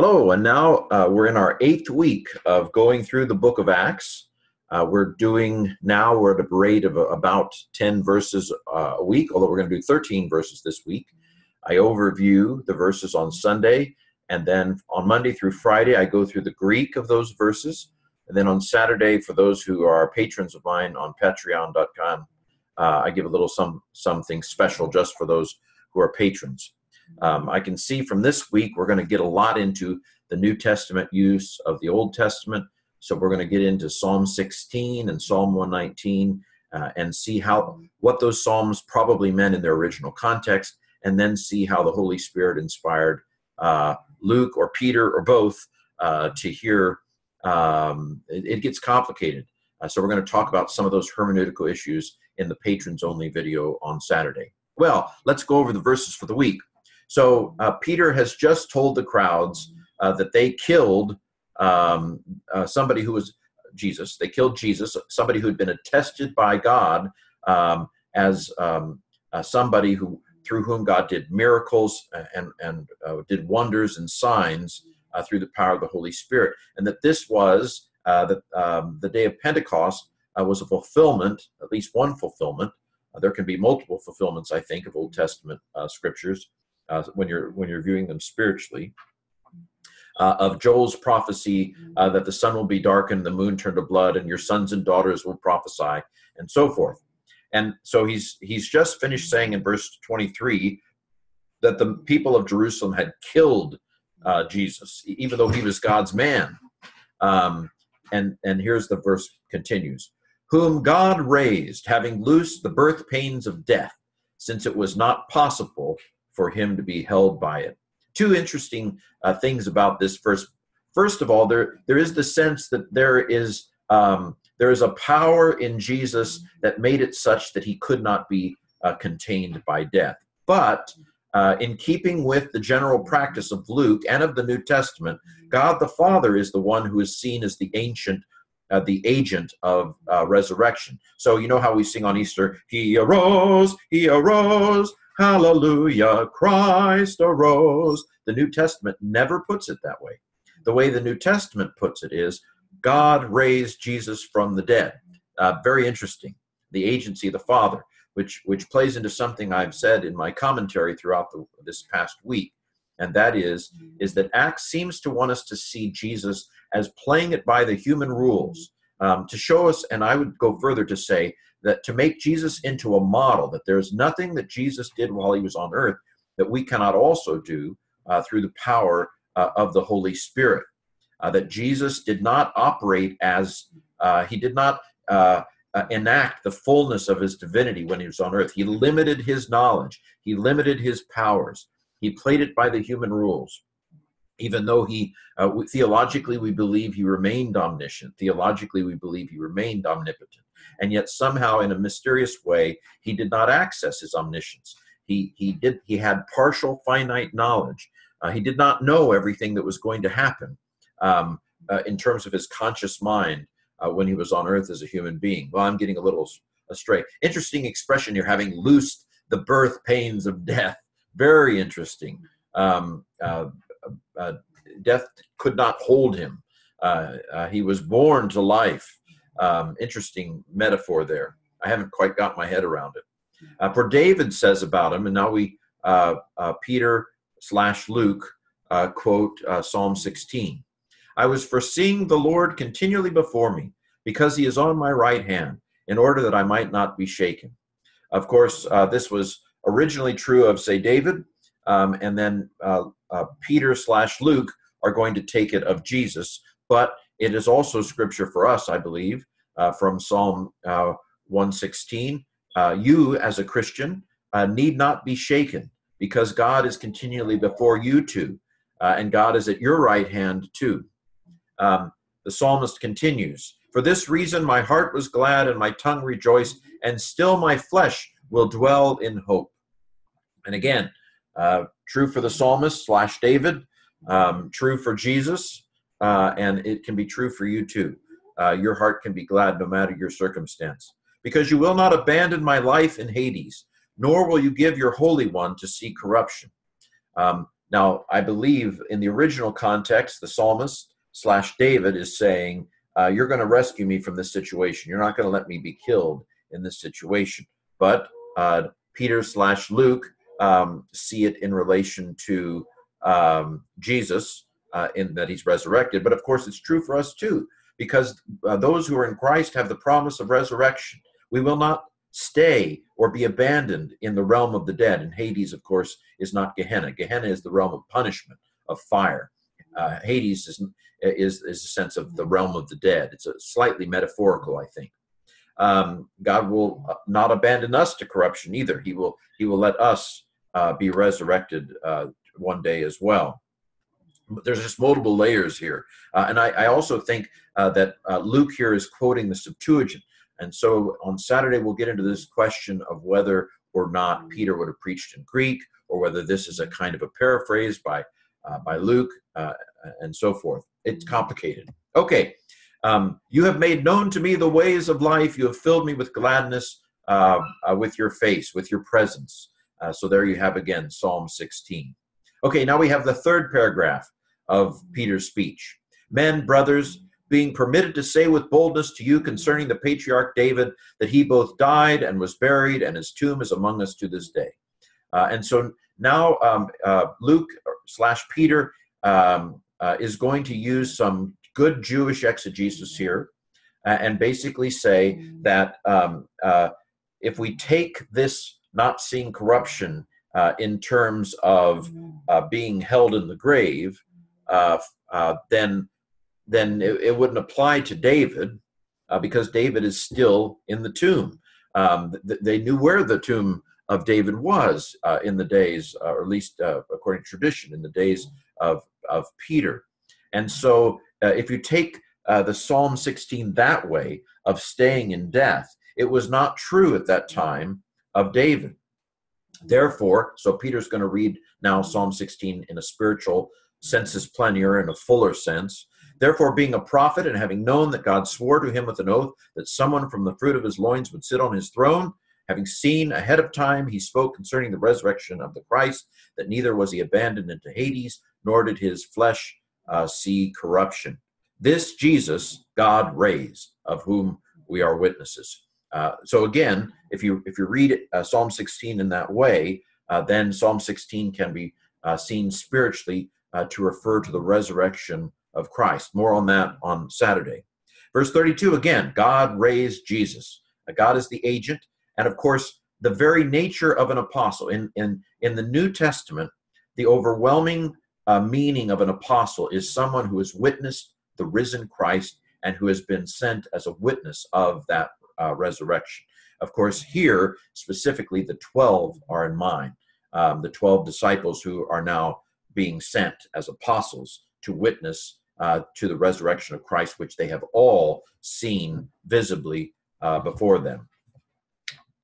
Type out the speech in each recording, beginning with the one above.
Hello, and now uh, we're in our eighth week of going through the book of Acts. Uh, we're doing now, we're at a rate of about 10 verses uh, a week, although we're going to do 13 verses this week. I overview the verses on Sunday, and then on Monday through Friday, I go through the Greek of those verses. And then on Saturday, for those who are patrons of mine on patreon.com, uh, I give a little some something special just for those who are patrons. Um, I can see from this week we're going to get a lot into the New Testament use of the Old Testament. So we're going to get into Psalm 16 and Psalm 119 uh, and see how what those psalms probably meant in their original context, and then see how the Holy Spirit inspired uh, Luke or Peter or both uh, to hear. Um, it, it, gets complicated. Uh, so we're going to talk about some of those hermeneutical issues in the patrons only video on Saturday. Well, let's go over the verses for the week. So uh, Peter has just told the crowds uh, that they killed um, uh, somebody who was Jesus. They killed Jesus, somebody who had been attested by God um, as um, uh, somebody who through whom God did miracles and and uh, did wonders and signs uh, through the power of the Holy Spirit, and that this was that um, the day of Pentecost was a fulfillment, at least one fulfillment. there can be multiple fulfillments, I think, of Old Testament scriptures uh, when you're when you're viewing them spiritually. Uh, of Joel's prophecy uh, that the sun will be darkened, the moon turned to blood, and your sons and daughters will prophesy, and so forth. And so he's he's just finished saying in verse 23 that the people of Jerusalem had killed uh, Jesus, even though he was God's man. Um, and and here's the verse continues: whom God raised, having loosed the birth pains of death, since it was not possible for him to be held by it. Two interesting uh, things about this verse. First of all, there there is the sense that there is um, there is a power in Jesus that made it such that he could not be uh, contained by death. But uh, in keeping with the general practice of Luke and of the New Testament, God the Father is the one who is seen as the ancient, uh, the agent of uh, resurrection. So you know how we sing on Easter, He arose, He arose, Hallelujah, Christ arose. The New Testament never puts it that way. The way the New Testament puts it is God raised Jesus from the dead. Uh, very interesting. The agency of the Father, which which plays into something I've said in my commentary throughout the, this past week, and that is is that Acts seems to want us to see Jesus as playing it by the human rules um, to show us, and I would go further to say that to make Jesus into a model, that there's nothing that Jesus did while he was on earth that we cannot also do uh, through the power uh, of the Holy Spirit. Uh, that Jesus did not operate as, uh, he did not uh, uh, enact the fullness of his divinity when he was on earth. He limited his knowledge, he limited his powers, he played it by the human rules. Even though he theologically we believe he remained omniscient. Theologically we believe he remained omnipotent and yet somehow in a mysterious way he did not access his omniscience. He he did he had partial finite knowledge. Uh, he did not know everything that was going to happen um, uh, in terms of his conscious mind uh, when he was on earth as a human being. Well i'm getting a little astray. Interesting expression. Here having loosed the birth pains of death. Very interesting. Um, uh, uh, death could not hold him. Uh, he was born to life um, interesting metaphor there. I haven't quite got my head around it. Uh, for David says about him, and now we uh, uh, Peter slash Luke uh, quote uh, Psalm 16. I was foreseeing the Lord continually before me, because He is on my right hand, in order that I might not be shaken. Of course, uh, this was originally true of say David, um, and then Peter slash Luke are going to take it of Jesus, but it is also scripture for us, I believe, uh, from Psalm uh, 116. Uh, you, as a Christian, uh, need not be shaken because God is continually before you too, and God is at your right hand too. Um, the psalmist continues For this reason, my heart was glad and my tongue rejoiced, and still my flesh will dwell in hope. And again, uh, true for the psalmist slash David, um, true for Jesus, uh, and it can be true for you too. Uh, your heart can be glad no matter your circumstance. Because you will not abandon my life in Hades, nor will you give your Holy One to see corruption. Um, now, I believe in the original context, the psalmist slash David is saying, uh, You're going to rescue me from this situation. You're not going to let me be killed in this situation. But uh, Peter slash Luke um, see it in relation to um, Jesus, uh, in that he's resurrected. But of course, it's true for us too, because uh, those who are in Christ have the promise of resurrection. We will not stay or be abandoned in the realm of the dead. And Hades, of course, is not Gehenna. Gehenna is the realm of punishment, of fire. Uh, Hades is, is, is a sense of the realm of the dead. It's a slightly metaphorical, I think. Um, God will not abandon us to corruption either. He will He will let us uh, be resurrected uh, one day as well. There's just multiple layers here, uh, and I, I, also think uh, that uh, Luke here is quoting the Septuagint, and so on Saturday, we'll get into this question of whether or not Peter would have preached in Greek, or whether this is a kind of a paraphrase by, uh, by Luke, uh, and so forth. It's complicated. Okay, um, you have made known to me the ways of life. You have filled me with gladness, uh, uh with your face, with your presence. So there you have again Psalm 16. Okay, now we have the third paragraph of Peter's speech. Men, brothers, being permitted to say with boldness to you concerning the patriarch David that he both died and was buried, and his tomb is among us to this day. Uh, and so now um, uh, Luke slash Peter um, uh, is going to use some good Jewish exegesis here uh, and basically say that um, uh, if we take this not seeing corruption uh, in terms of being held in the grave, then then it, it wouldn't apply to David uh, because David is still in the tomb. Um, th- they knew where the tomb of David was uh, in the days, uh, or at least uh, according to tradition, in the days of, of Peter. And so uh, if you take uh, the Psalm 16 that way of staying in death, it was not true at that time of David. Therefore, so Peter's going to read now Psalm 16 in a spiritual sensus plenior, in a fuller sense. Therefore, being a prophet and having known that God swore to him with an oath that someone from the fruit of his loins would sit on his throne, having seen ahead of time, he spoke concerning the resurrection of the Christ, that neither was he abandoned into Hades, nor did his flesh uh, see corruption. This Jesus God raised, of whom we are witnesses. Uh, so again, if you if you read uh, Psalm 16 in that way, uh, then Psalm 16 can be uh, seen spiritually uh, to refer to the resurrection of Christ. More on that on Saturday. Verse 32 again, God raised Jesus. God is the agent, and of course, the very nature of an apostle. In, in, in the New Testament, the overwhelming uh, meaning of an apostle is someone who has witnessed the risen Christ and who has been sent as a witness of that uh, resurrection. Of course, here specifically, the 12 are in mind. Um, the 12 disciples who are now being sent as apostles to witness uh, to the resurrection of Christ, which they have all seen visibly uh, before them.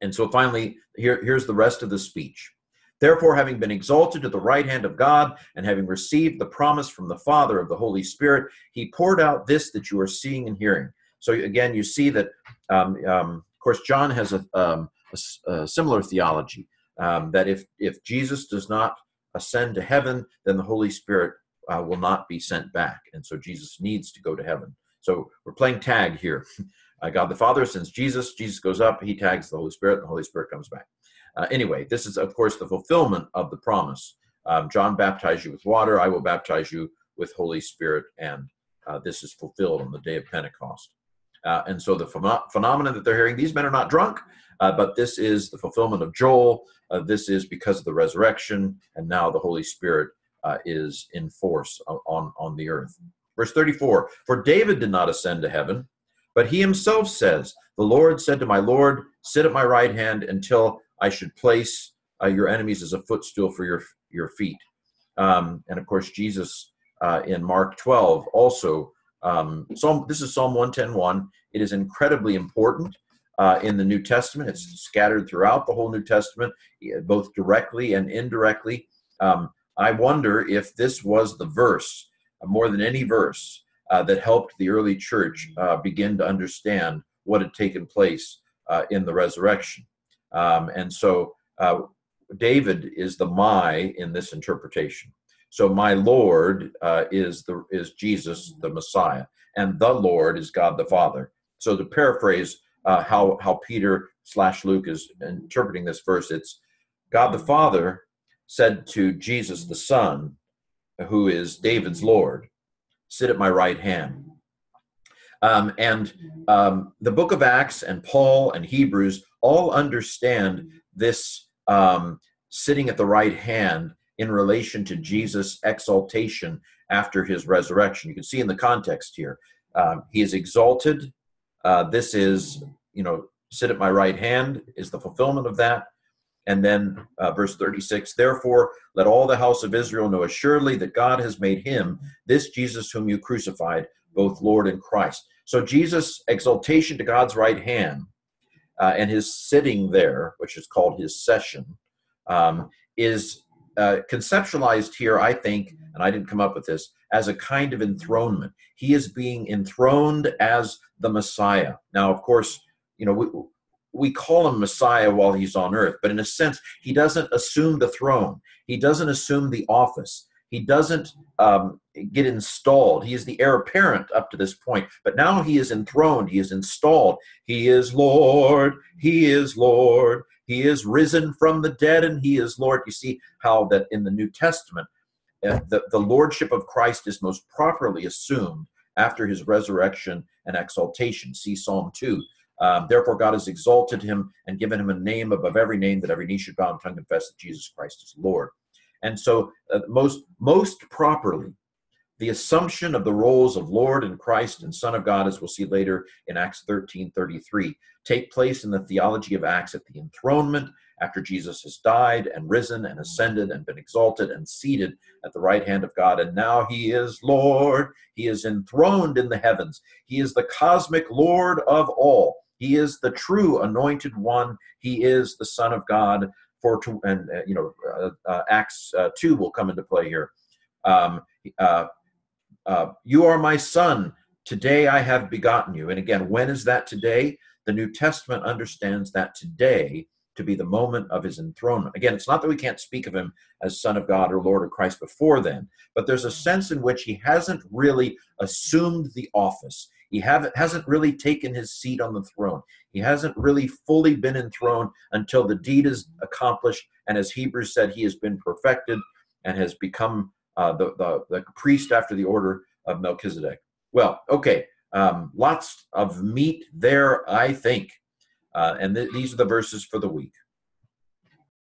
And so finally, here, here's the rest of the speech. Therefore, having been exalted to the right hand of God, and having received the promise from the Father of the Holy Spirit, he poured out this that you are seeing and hearing. So again, you see that, um, um, of course, John has a, um, a, a similar theology um, that if if Jesus does not ascend to heaven, then the Holy Spirit uh, will not be sent back. And so Jesus needs to go to heaven. So we're playing tag here. Uh, God the Father sends Jesus, Jesus goes up, he tags the Holy Spirit, the Holy Spirit comes back. Uh, anyway, this is, of course, the fulfillment of the promise. Um, John baptized you with water, I will baptize you with Holy Spirit, and uh, this is fulfilled on the day of Pentecost. Uh, and so the ph- phenomenon that they're hearing, these men are not drunk, uh, but this is the fulfillment of Joel. Uh, this is because of the resurrection, and now the Holy Spirit uh, is in force on, on the earth. Verse 34 For David did not ascend to heaven, but he himself says, The Lord said to my Lord, Sit at my right hand until I should place uh, your enemies as a footstool for your, your feet. Um, and of course, Jesus uh, in Mark 12 also. Um, Psalm, this is Psalm 110.1. It is incredibly important uh, in the New Testament. It's scattered throughout the whole New Testament, both directly and indirectly. Um, I wonder if this was the verse, uh, more than any verse, uh, that helped the early church uh, begin to understand what had taken place uh, in the resurrection. Um, and so uh, David is the my in this interpretation. So my Lord uh, is the is Jesus, the Messiah, and the Lord is God the Father. So to paraphrase uh, how how Peter slash Luke is interpreting this verse, it's God the Father said to Jesus the Son, who is David's Lord, sit at my right hand. Um, and um, the book of Acts and Paul and Hebrews all understand this um, sitting at the right hand in relation to Jesus' exaltation after his resurrection. You can see in the context here. Um, he is exalted. Uh, this is, you know, sit at my right hand is the fulfillment of that. And then uh, verse 36 Therefore, let all the house of Israel know assuredly that God has made him, this Jesus whom you crucified, both Lord and Christ. So, Jesus' exaltation to God's right hand uh, and his sitting there, which is called his session, um, is uh, conceptualized here, I think, and I didn't come up with this, as a kind of enthronement. He is being enthroned as the Messiah. Now, of course, you know, we, we call him Messiah while he's on earth, but in a sense, he doesn't assume the throne. He doesn't assume the office. He doesn't um, get installed. He is the heir apparent up to this point, but now he is enthroned. He is installed. He is Lord. He is Lord. He is risen from the dead and he is Lord. You see how that in the New Testament, uh, the, the lordship of Christ is most properly assumed after his resurrection and exaltation. See Psalm 2. Um, Therefore, God has exalted him and given him a name above every name that every knee should bow and tongue confess that Jesus Christ is Lord. And so, uh, most most properly, the assumption of the roles of Lord and Christ and Son of God, as we'll see later in Acts 13 33, take place in the theology of Acts at the enthronement after Jesus has died and risen and ascended and been exalted and seated at the right hand of God. And now he is Lord. He is enthroned in the heavens. He is the cosmic Lord of all. He is the true anointed one. He is the Son of God. For to, and uh, you know, uh, uh, Acts uh, two will come into play here. Um, uh, uh, you are my son. Today I have begotten you. And again, when is that today? The New Testament understands that today to be the moment of his enthronement. Again, it's not that we can't speak of him as Son of God or Lord of Christ before then, but there's a sense in which he hasn't really assumed the office. He hasn't really taken his seat on the throne. He hasn't really fully been enthroned until the deed is accomplished. And as Hebrews said, he has been perfected and has become uh, the, the, the, priest after the order of Melchizedek. Well, okay, um, lots of meat there, I think. Uh, and th- these are the verses for the week.